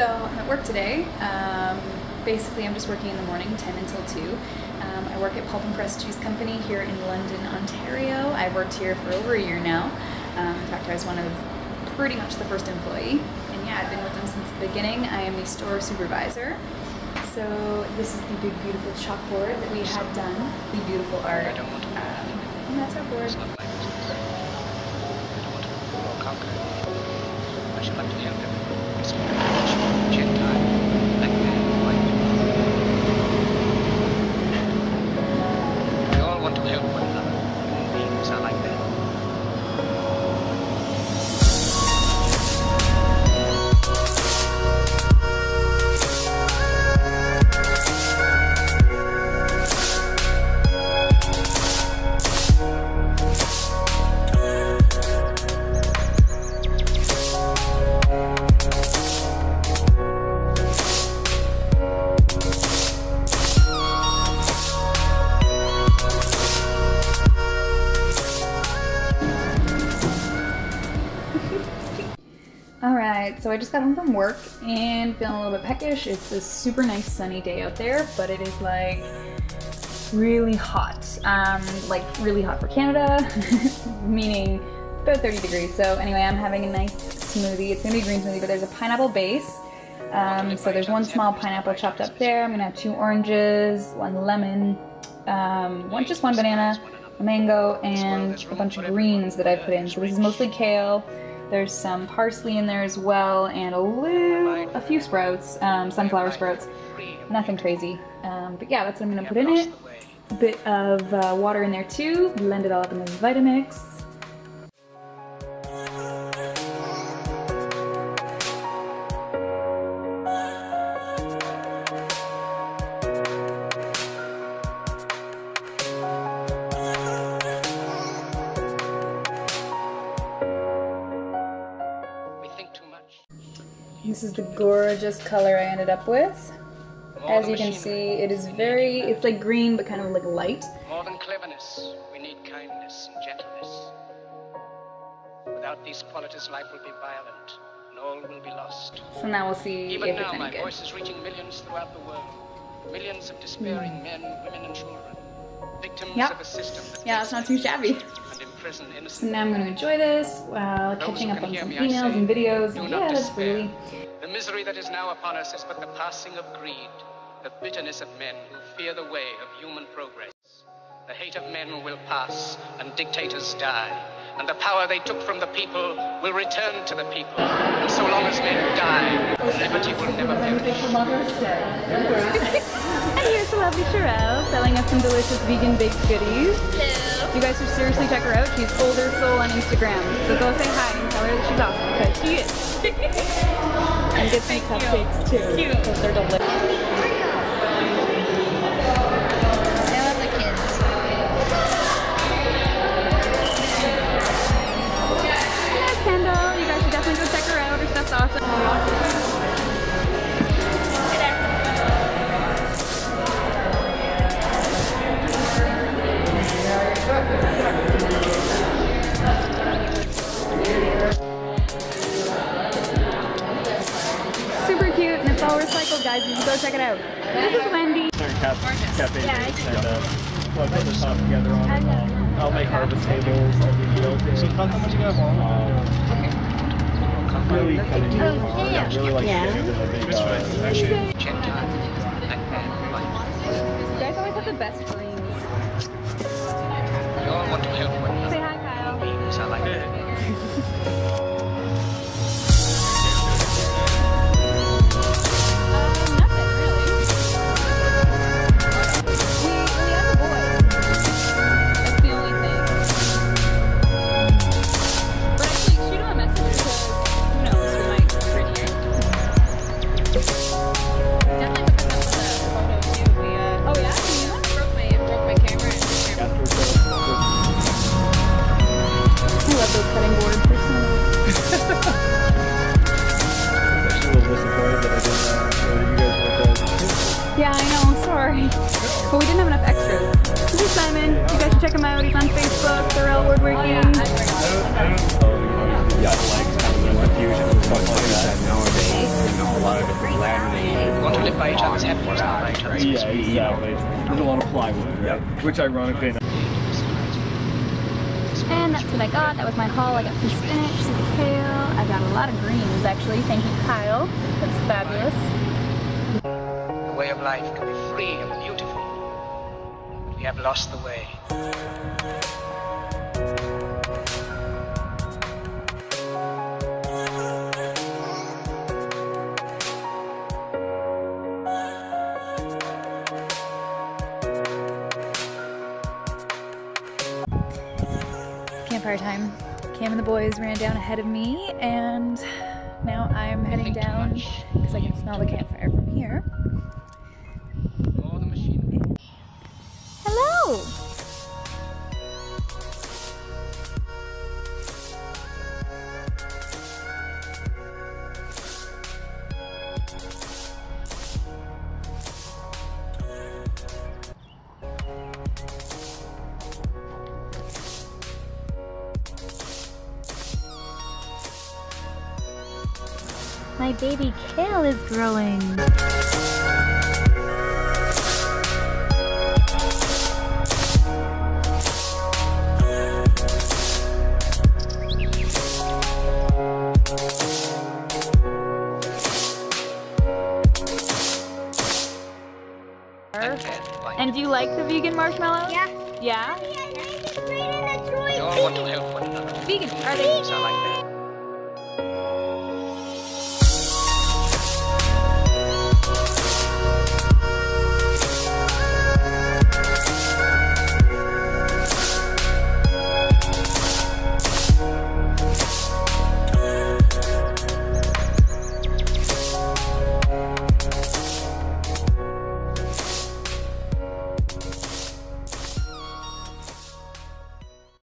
So I'm at work today. Um, basically, I'm just working in the morning, 10 until 2. Um, I work at Pulp and Press Juice Company here in London, Ontario. I've worked here for over a year now. Um, in fact, I was one of pretty much the first employee. And yeah, I've been with them since the beginning. I am the store supervisor. So this is the big, beautiful chalkboard that we had done. The beautiful art. I don't want to Um, and that's our board. It's not my business. I don't want to rule or conquer. I should like to help. So I just got home from work and feeling a little bit peckish. It's a super nice sunny day out there, but it is like really hot. Um, like really hot for Canada, meaning about 30 degrees. So anyway, I'm having a nice smoothie. It's gonna be a green smoothie, but there's a pineapple base. Um, so there's one small pineapple chopped up there. I'm gonna have two oranges, one lemon, um, one just one banana, a mango, and a bunch of greens that I put in. So this is mostly kale. There's some parsley in there as well, and a little, a few sprouts, um, sunflower sprouts. Nothing crazy, um, but yeah, that's what I'm gonna put in it. A bit of uh, water in there too. Blend it all up in the Vitamix. This is the gorgeous color I ended up with. As you can see, it is very, it's like green, but kind of like light. More than cleverness, we need kindness and gentleness. Without these qualities, life will be violent, and all will be lost. So now we'll see Even if it's now, any my good. voice is reaching millions throughout the world. Millions of despairing hmm. men, women, and children. Victims Yep. of a system Yeah, it's not too shabby. And imprison So now I'm going to enjoy this while Those catching up on some me, emails say, and videos. do Yeah, not that's despair. really. The misery that is now upon us is but the passing of greed, the bitterness of men who fear the way of human progress. The hate of men will pass, and dictators die, and the power they took from the people will return to the people. And so long as men die, liberty will never perish. And here's the lovely Cherrelle selling us some delicious vegan baked goodies. Hello. You guys should seriously check her out. She's Old Earth Soul on Instagram. So go say hi and tell her that she's awesome because she is. and get some cupcakes too. Cute. Because they're delicious. Check it out. This is Wendy. They're cap- cafe Yeah, based and uh, well, I put the top together on it. Um, I'll make harvest tables. I'll do yield. So how much you got? Um, really kind of Oh, yeah. really like Yeah. yeah. the big uh, Gentile, black man, white. You guys always have the best dreams. But we didn't have enough extras. This is Simon. You guys should check him out. He's on Facebook. They're all woodworking. Yeah, like kind of the confusion stuff like that nowadays. You know, a lot of it by each other's hempels, not by each other's Yeah, exactly. There's a lot of plywood, right? Which ironically And that's what I got. That was my haul. I got some spinach, some kale. I got a lot of greens actually. Thank you, Kyle. That's fabulous. The way of life can be free and beautiful, but we have lost the way. Campfire time. Cam and the boys ran down ahead of me, and now I'm heading down because I can smell the campfire from here. My baby kale is growing. Okay. And do you like the vegan marshmallows? Yeah. Yeah? We all want to help one another. Vegan. Are they So I like that.